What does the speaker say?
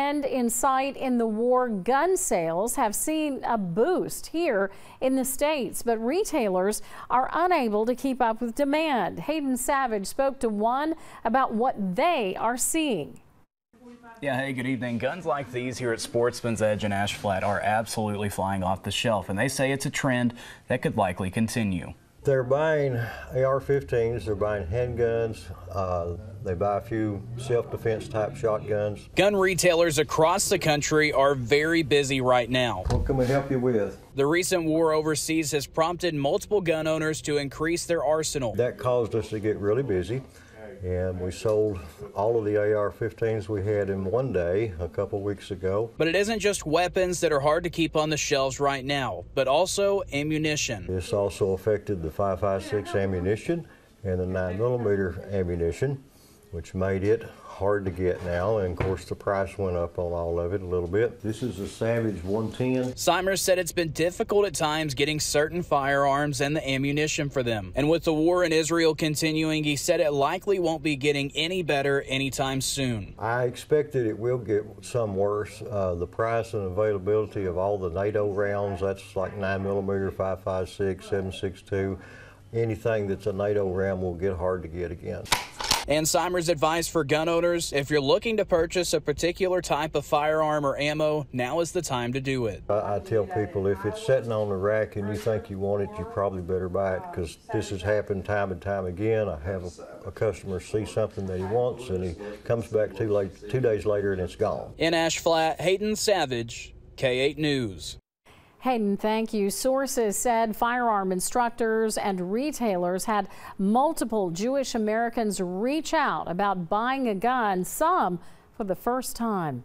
end in sight in the war, gun sales have seen a boost here in the States, but retailers are unable to keep up with demand. Hayden Savage spoke to one about what they are seeing. Yeah, hey, good evening. Guns like these here at Sportsman's Edge in Ash Flat are absolutely flying off the shelf, and they say it's a trend that could likely continue. They're buying AR-15s, they're buying handguns, uh, they buy a few self-defense type shotguns. Gun retailers across the country are very busy right now. What can we help you with? The recent war overseas has prompted multiple gun owners to increase their arsenal. That caused us to get really busy and we sold all of the AR-15s we had in one day a couple weeks ago. But it isn't just weapons that are hard to keep on the shelves right now, but also ammunition. This also affected the 5.56 ammunition and the 9 millimeter ammunition, which made it hard to get now, and of course the price went up on all of it a little bit. This is a Savage 110. Simers said it's been difficult at times getting certain firearms and the ammunition for them. And with the war in Israel continuing, he said it likely won't be getting any better anytime soon. I expect that it will get some worse. Uh, the price and availability of all the NATO rounds, that's like 9mm, 5.56, 7.62, anything that's a NATO round will get hard to get again. And Simers advice for gun owners if you're looking to purchase a particular type of firearm or ammo, now is the time to do it. I, I tell people if it's sitting on the rack and you think you want it, you probably better buy it because this has happened time and time again. I have a, a customer see something that he wants and he comes back too late, two days later and it's gone. In Ash Flat, Hayden Savage, K8 News. Hayden, thank you. Sources said firearm instructors and retailers had multiple Jewish Americans reach out about buying a gun, some for the first time.